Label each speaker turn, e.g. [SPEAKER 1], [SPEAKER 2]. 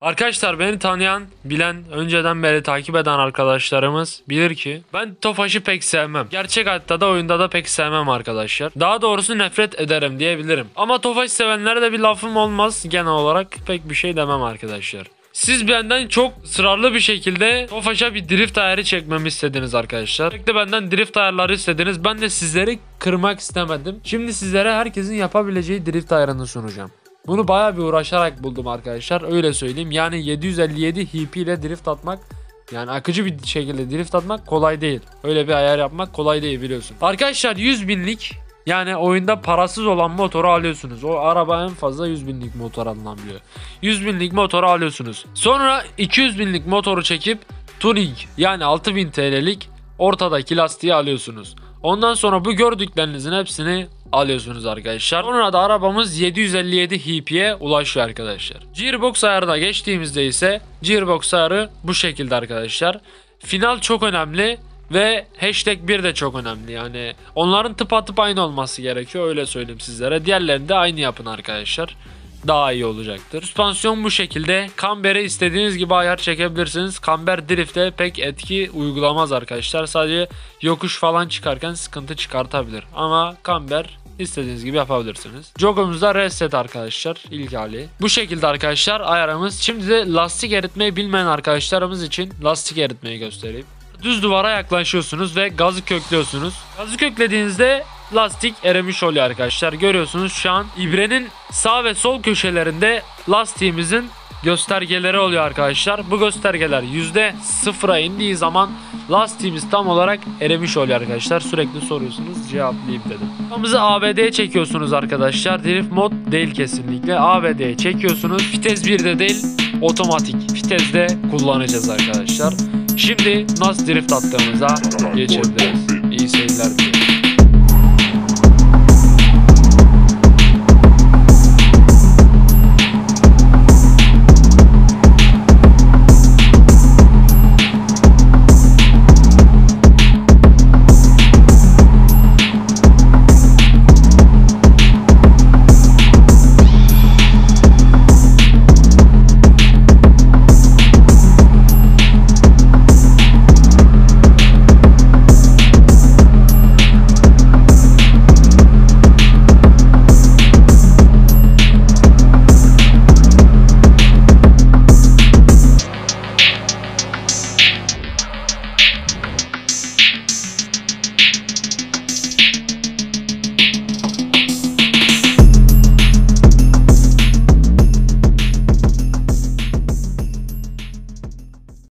[SPEAKER 1] Arkadaşlar beni tanıyan, bilen, önceden beri takip eden arkadaşlarımız bilir ki ben Tofaş'ı pek sevmem. Gerçek hayatta da oyunda da pek sevmem arkadaşlar. Daha doğrusu nefret ederim diyebilirim. Ama Tofaş sevenlere de bir lafım olmaz. Genel olarak pek bir şey demem arkadaşlar. Siz benden çok ısrarlı bir şekilde Tofaş'a bir drift ayarı çekmemi istediniz arkadaşlar. Sürekli benden drift ayarları istediniz. Ben de sizleri kırmak istemedim. Şimdi sizlere herkesin yapabileceği drift ayarını sunacağım. Bunu bayağı bir uğraşarak buldum arkadaşlar. Öyle söyleyeyim. Yani 757 HP ile drift atmak yani akıcı bir şekilde drift atmak kolay değil. Öyle bir ayar yapmak kolay değil biliyorsun. Arkadaşlar 100 binlik yani oyunda parasız olan motoru alıyorsunuz. O araba en fazla 100 binlik motor alınabiliyor. 100 binlik motoru alıyorsunuz. Sonra 200 binlik motoru çekip tuning yani 6000 TL'lik ortadaki lastiği alıyorsunuz. Ondan sonra bu gördüklerinizin hepsini alıyorsunuz arkadaşlar. Sonra da arabamız 757 HP'ye ulaşıyor arkadaşlar. Gearbox ayarına geçtiğimizde ise Gearbox ayarı bu şekilde arkadaşlar. Final çok önemli ve hashtag 1 de çok önemli yani onların tıpatıp aynı olması gerekiyor öyle söyleyeyim sizlere. Diğerlerini de aynı yapın arkadaşlar daha iyi olacaktır. Süspansiyon bu şekilde. Kamber'e istediğiniz gibi ayar çekebilirsiniz. Kamber drift'e pek etki uygulamaz arkadaşlar. Sadece yokuş falan çıkarken sıkıntı çıkartabilir. Ama kamber istediğiniz gibi yapabilirsiniz. Jogomuzda reset arkadaşlar ilk hali. Bu şekilde arkadaşlar ayarımız. Şimdi de lastik eritmeyi bilmeyen arkadaşlarımız için lastik eritmeyi göstereyim. Düz duvara yaklaşıyorsunuz ve gazı köklüyorsunuz. Gazı köklediğinizde lastik erimiş oluyor arkadaşlar. Görüyorsunuz şu an ibrenin sağ ve sol köşelerinde lastiğimizin göstergeleri oluyor arkadaşlar. Bu göstergeler %0'a indiği zaman lastiğimiz tam olarak erimiş oluyor arkadaşlar. Sürekli soruyorsunuz cevaplayayım dedim. Arabamızı ABD'ye çekiyorsunuz arkadaşlar. Drift mod değil kesinlikle. ABD'ye çekiyorsunuz. Vites 1'de değil otomatik viteste kullanacağız arkadaşlar. Şimdi nasıl drift attığımıza geçebiliriz. İyi seyirler dilerim.